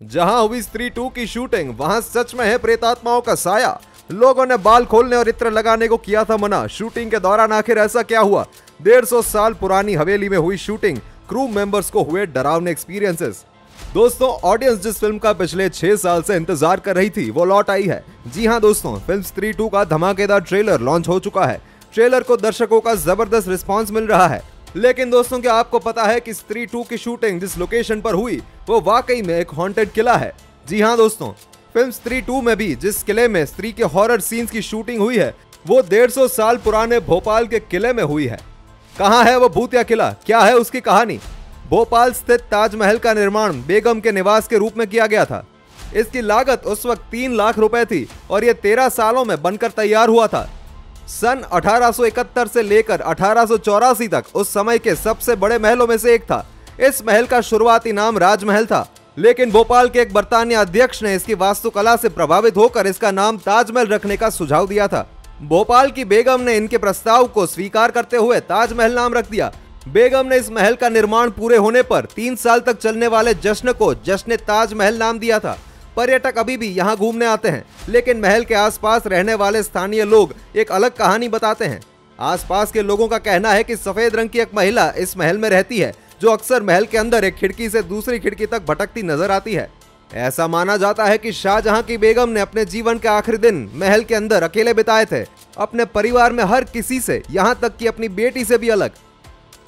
जहाँ हुई स्त्री टू की शूटिंग, वहाँ सच में है प्रेतात्माओं का साया। लोगों ने बाल खोलने और इत्र लगाने को किया था मना। शूटिंग के दौरान आखिर ऐसा क्या हुआ? डेढ़ सौ साल पुरानी हवेली में हुई शूटिंग, क्रू मेंबर्स को हुए डरावने एक्सपीरियंसेस दोस्तों ऑडियंस जिस फ़िल्म का पिछले छह साल से इंतज़ार कर रही थी, वो लौट आई है। जी हाँ दोस्तों फ़िल्म स्त्री टू का धमाकेदार ट्रेलर लॉन्च हो चुका है। ट्रेलर को दर्शकों का ज़बरदस्त रिस्पॉन्स मिल रहा है। लेकिन दोस्तों, क्या आपको पता है कि स्त्री टू की शूटिंग जिस लोकेशन पर हुई, वो वाकई में एक हॉन्टेड किला है? जी हाँ दोस्तों फ़िल्म स्त्री टू में भी जिस किले में स्त्री के हॉरर सीन्स की शूटिंग हुई है, वो डेढ़ सौ साल पुराने भोपाल के किले में हुई है। कहाँ है वो भूतिया किला? क्या है उसकी कहानी? भोपाल स्थित ताजमहल का निर्माण बेगम के निवास के रूप में किया गया था। इसकी लागत उस वक्त तीन लाख रुपए थी और ये तेरह सालों में बनकर तैयार हुआ था। सन 1871 से लेकर अठारह तक उस समय के सबसे बड़े महलों में से एक था। इस महल का शुरुआती नाम राजमहल था, लेकिन भोपाल के एक बरतानिया अध्यक्ष ने इसकी वास्तुकला से प्रभावित होकर इसका नाम ताजमहल रखने का सुझाव दिया था। भोपाल की बेगम ने इनके प्रस्ताव को स्वीकार करते हुए ताजमहल नाम रख दिया। बेगम ने इस महल का निर्माण पूरे होने पर तीन साल तक चलने वाले जश्न को जश्न ताजमहल नाम दिया था। पर्यटक अभी भी यहाँ घूमने आते हैं, लेकिन महल के आसपास रहने वाले स्थानीय लोग एक अलग कहानी बताते हैं। आसपास के लोगों का कहना है कि सफ़ेद रंग की एक महिला इस महल में रहती है, जो अक्सर महल के अंदर एक खिड़की से दूसरी खिड़की तक भटकती नज़र आती है। ऐसा माना जाता है कि शाहजहां की बेगम ने अपने जीवन के आखिरी दिन महल के अंदर अकेले बिताए थे। अपने परिवार में हर किसी से यहाँ तक कि अपनी बेटी से भी अलग।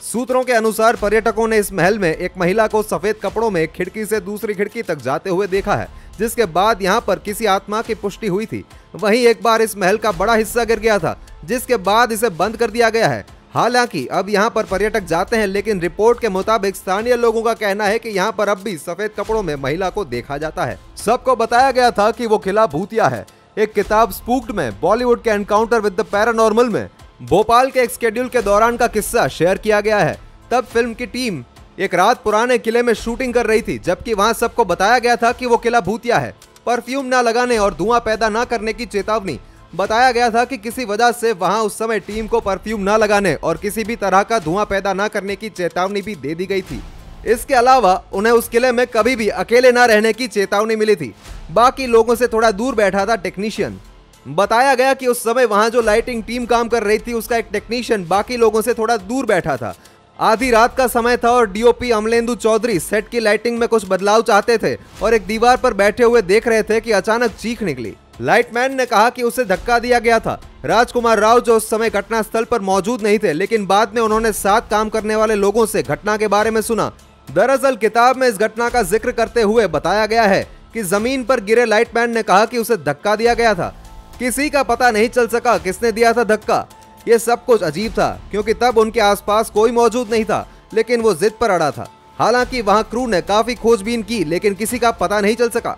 सूत्रों के अनुसार पर्यटकों ने इस महल में एक महिला को सफ़ेद कपड़ों में खिड़की से दूसरी खिड़की तक जाते हुए देखा है, जिसके बाद यहाँ पर किसी आत्मा की पुष्टि हुई थी। वहीं एक बार इस महल का बड़ा हिस्सा गिर गया था, जिसके बाद इसे बंद कर दिया गया है। हालाँकि अब यहाँ पर पर्यटक जाते हैं, लेकिन रिपोर्ट के मुताबिक स्थानीय लोगों का कहना है कि यहाँ पर अब भी सफ़ेद कपड़ों में महिला को देखा जाता है। सबको बताया गया था कि वो किला भूतिया है। एक किताब स्पूक्ड में, बॉलीवुड के एनकाउंटर विद द पैरानॉर्मल में। भोपाल के एक स्केड्यूल के दौरान का किस्सा शेयर किया गया है। तब फ़िल्म की टीम एक रात पुराने किले में शूटिंग कर रही थी, जबकि वहाँ सबको बताया गया था कि वो किला भूतिया है। परफ्यूम ना लगाने और धुआँ पैदा ना करने की चेतावनी। बताया गया था कि किसी वजह से वहाँ उस समय टीम को परफ्यूम ना लगाने और किसी भी तरह का धुआँ पैदा ना करने की चेतावनी भी दे दी गई थी। इसके अलावा उन्हें उस किले में कभी भी अकेले ना रहने की चेतावनी मिली थी। बाकी लोगों से थोड़ा दूर बैठा था टेक्नीशियन बताया गया कि उस समय वहाँ जो लाइटिंग टीम काम कर रही थी, उसका एक टेक्नीशियन बाकी लोगों से थोड़ा दूर बैठा था। आधी रात का समय था और डीओपी अमलेंदु चौधरी सेट की लाइटिंग में कुछ बदलाव चाहते थे और एक दीवार पर बैठे हुए देख रहे थे कि अचानक चीख निकली। लाइटमैन ने कहा कि उसे धक्का दिया गया था। राजकुमार राव जो उस समय घटना स्थल पर मौजूद नहीं थे, लेकिन बाद में उन्होंने साथ काम करने वाले लोगों से घटना के बारे में सुना। दरअसल किताब में इस घटना का ज़िक्र करते हुए बताया गया है कि ज़मीन पर गिरे लाइटमैन ने कहा कि उसे धक्का दिया गया था। किसी का पता नहीं चल सका किसने दिया था धक्का। ये सब कुछ अजीब था, क्योंकि तब उनके आसपास कोई मौजूद नहीं था, लेकिन वो जिद पर अड़ा था। हालाँकि वहाँ क्रू ने काफ़ी खोजबीन की, लेकिन किसी का पता नहीं चल सका।